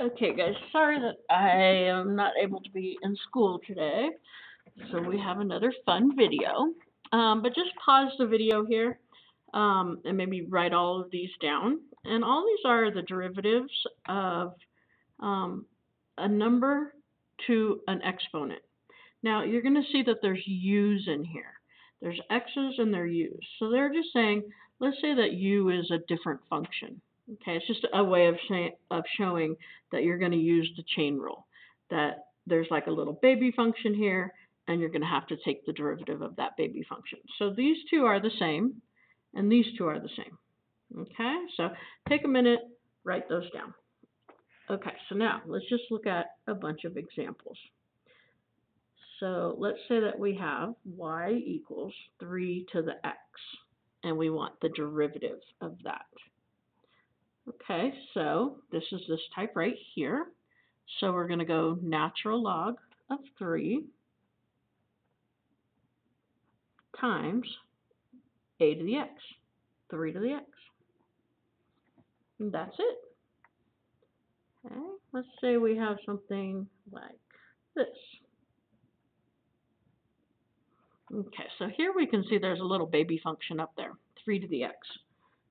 Okay, guys, sorry that I am not able to be in school today. So we have another fun video. Um, but just pause the video here um, and maybe write all of these down. And all these are the derivatives of um, a number to an exponent. Now, you're going to see that there's u's in here. There's x's and there's u's. So they're just saying, let's say that u is a different function. Okay, it's just a way of, of showing that you're going to use the chain rule. That there's like a little baby function here, and you're going to have to take the derivative of that baby function. So these two are the same, and these two are the same. Okay, so take a minute, write those down. Okay, so now let's just look at a bunch of examples. So let's say that we have y equals 3 to the x, and we want the derivative of that. Okay, so this is this type right here. So we're going to go natural log of 3 times a to the x, 3 to the x. And that's it. Okay, let's say we have something like this. Okay, so here we can see there's a little baby function up there, 3 to the x.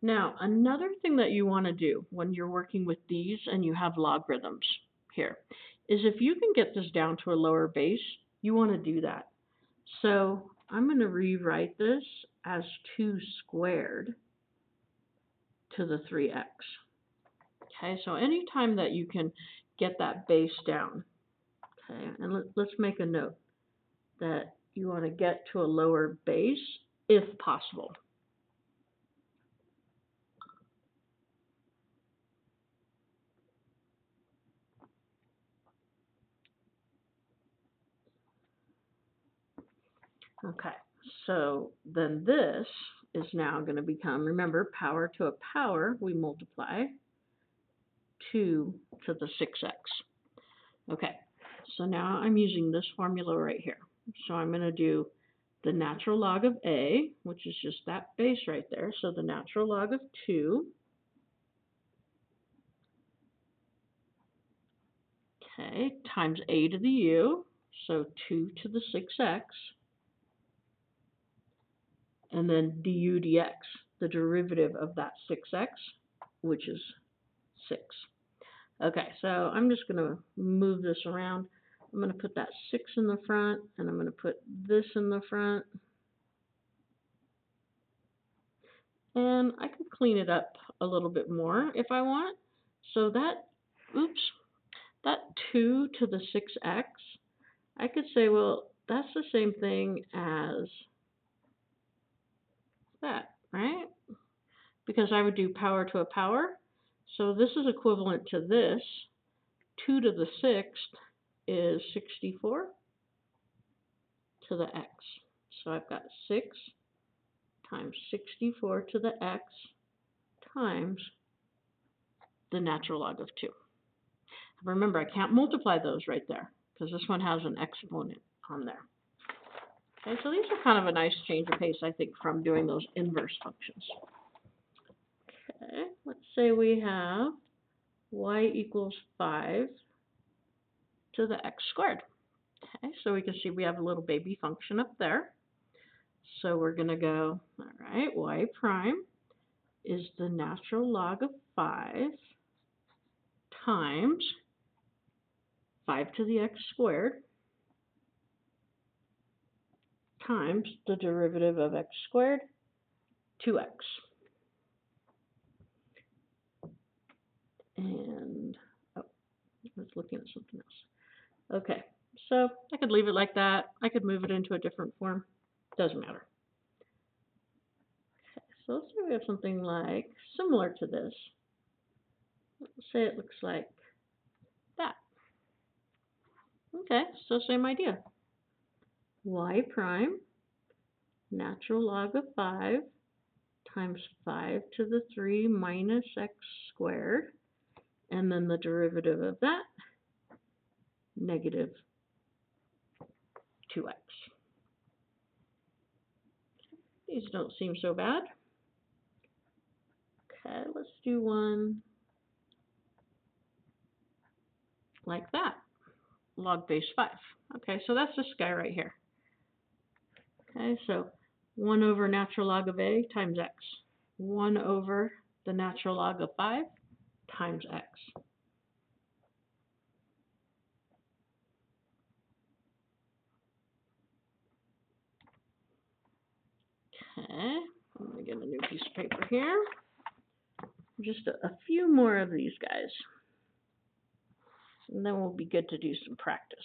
Now, another thing that you want to do when you're working with these and you have logarithms here is if you can get this down to a lower base, you want to do that. So I'm going to rewrite this as 2 squared to the 3x. Okay, so anytime that you can get that base down, okay, and let, let's make a note that you want to get to a lower base if possible. Okay, so then this is now going to become, remember, power to a power, we multiply 2 to the 6x. Okay, so now I'm using this formula right here. So I'm going to do the natural log of a, which is just that base right there. So the natural log of 2 okay, times a to the u, so 2 to the 6x and then du dx, the derivative of that 6x, which is 6. Okay, so I'm just going to move this around. I'm going to put that 6 in the front, and I'm going to put this in the front. And I can clean it up a little bit more if I want. So that, oops, that 2 to the 6x, I could say, well, that's the same thing as that, right? Because I would do power to a power. So this is equivalent to this. 2 to the 6th is 64 to the x. So I've got 6 times 64 to the x times the natural log of 2. Remember, I can't multiply those right there because this one has an exponent on there. Okay, so these are kind of a nice change of pace, I think, from doing those inverse functions. Okay, let's say we have y equals 5 to the x squared. Okay, so we can see we have a little baby function up there. So we're going to go, all right, y prime is the natural log of 5 times 5 to the x squared times the derivative of x squared, 2x. And, oh, I was looking at something else. Okay, so I could leave it like that. I could move it into a different form. Doesn't matter. Okay, so let's say we have something like similar to this. Let's say it looks like that. Okay, so same idea y prime natural log of 5 times 5 to the 3 minus x squared, and then the derivative of that, negative 2x. These don't seem so bad. Okay, let's do one like that, log base 5. Okay, so that's this guy right here. Okay, so 1 over natural log of a times x. 1 over the natural log of 5 times x. Okay, I'm going to get a new piece of paper here. Just a, a few more of these guys. And then we'll be good to do some practice.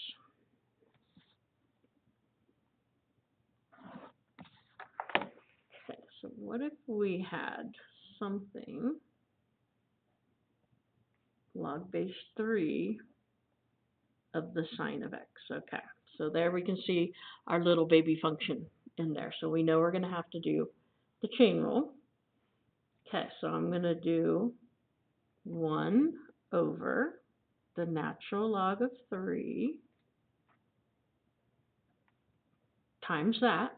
Okay, so what if we had something log base 3 of the sine of x. Okay, so there we can see our little baby function in there. So we know we're going to have to do the chain rule. Okay, so I'm going to do 1 over the natural log of 3 times that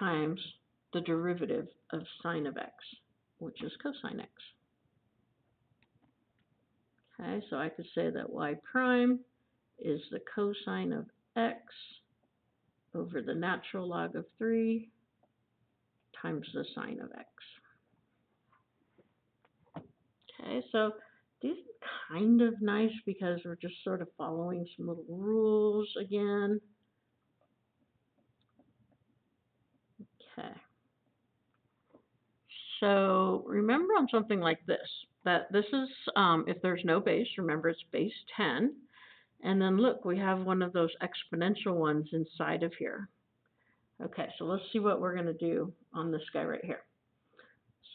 times the derivative of sine of x, which is cosine x. Okay, so I could say that y prime is the cosine of x over the natural log of 3 times the sine of x. Okay, so these are kind of nice because we're just sort of following some little rules again. Okay. So remember on something like this, that this is, um, if there's no base, remember it's base 10. And then look, we have one of those exponential ones inside of here. Okay, so let's see what we're going to do on this guy right here.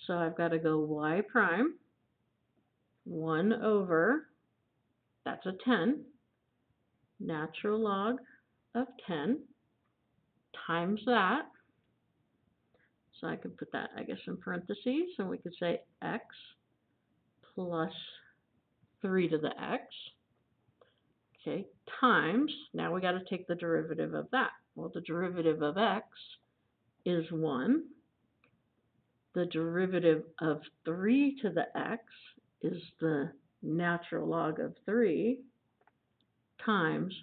So I've got to go y prime 1 over, that's a 10, natural log of 10 times that. So I could put that, I guess, in parentheses, and we could say x plus 3 to the x, okay, times, now we got to take the derivative of that. Well, the derivative of x is 1. The derivative of 3 to the x is the natural log of 3 times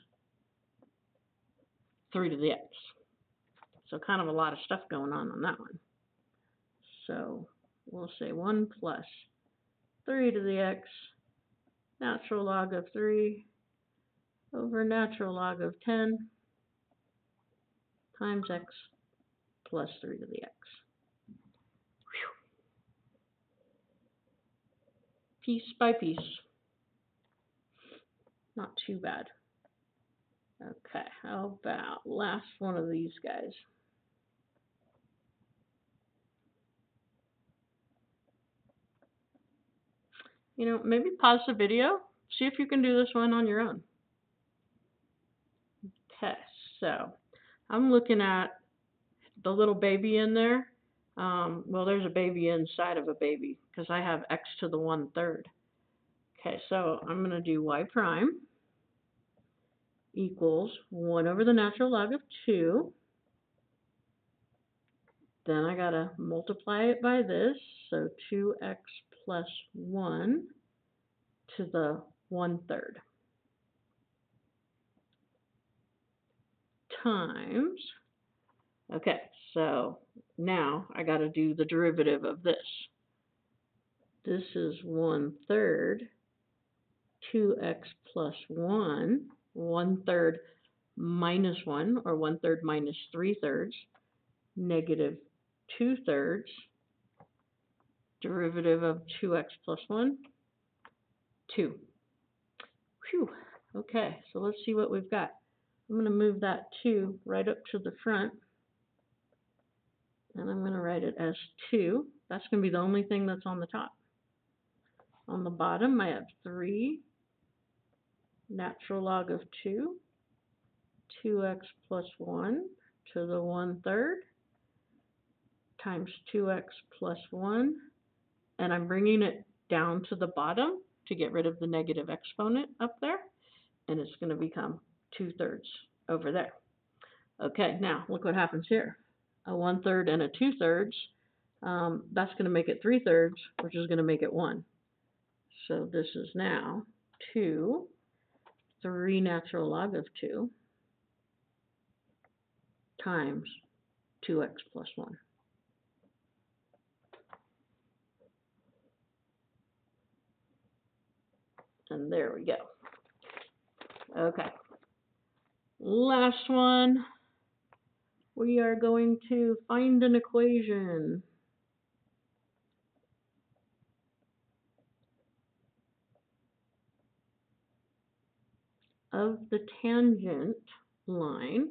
3 to the x. So kind of a lot of stuff going on on that one. So we'll say 1 plus 3 to the x, natural log of 3 over natural log of 10 times x plus 3 to the x. piece by piece. Not too bad. Okay, how about last one of these guys? You know, maybe pause the video, see if you can do this one on your own. Okay, so I'm looking at the little baby in there. Um, well, there's a baby inside of a baby because I have x to the one third. Okay, so I'm going to do y prime equals 1 over the natural log of 2. Then I got to multiply it by this, so 2x plus 1 to the 1 third times, okay, so now I got to do the derivative of this. This is 1 third, 2x plus 1, 1 third minus 1, or 1 third minus 3 thirds, negative 2 thirds, derivative of 2x plus 1, 2. Whew. Okay, so let's see what we've got. I'm going to move that 2 right up to the front and I'm going to write it as 2. That's going to be the only thing that's on the top. On the bottom, I have 3 natural log of 2, 2x plus 1 to the 1 third times 2x plus 1, and I'm bringing it down to the bottom to get rid of the negative exponent up there, and it's going to become 2 thirds over there. Okay, now look what happens here a one third and a two thirds um, that's gonna make it three thirds, which is gonna make it one. So this is now two, three natural log of two times two x plus one. And there we go. Okay. Last one. We are going to find an equation. Of the tangent line.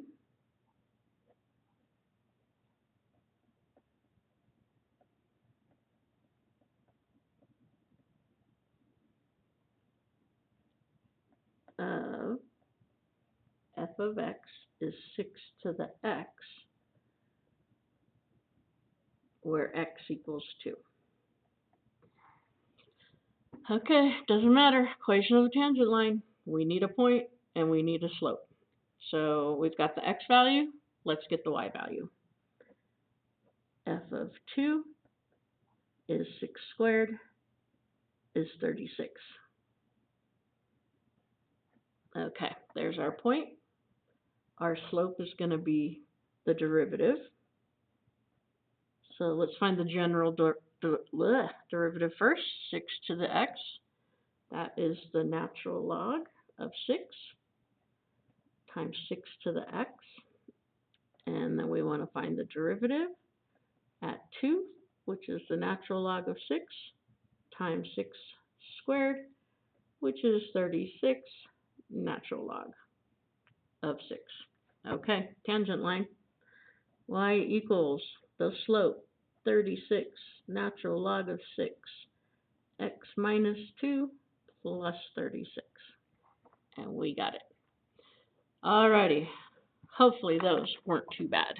Of f of x is six to the x, where x equals two. Okay, doesn't matter, equation of the tangent line, we need a point and we need a slope. So we've got the x value, let's get the y value. f of two is six squared is thirty-six. Okay, there's our point. Our slope is gonna be the derivative. So let's find the general der- der- derivative first, six to the x. That is the natural log of six times six to the x. And then we wanna find the derivative at two, which is the natural log of six times six squared, which is thirty-six natural log of six. Okay, tangent line. Y equals the slope, thirty-six, natural log of six, x minus two plus thirty-six. And we got it. Alrighty, hopefully those weren't too bad.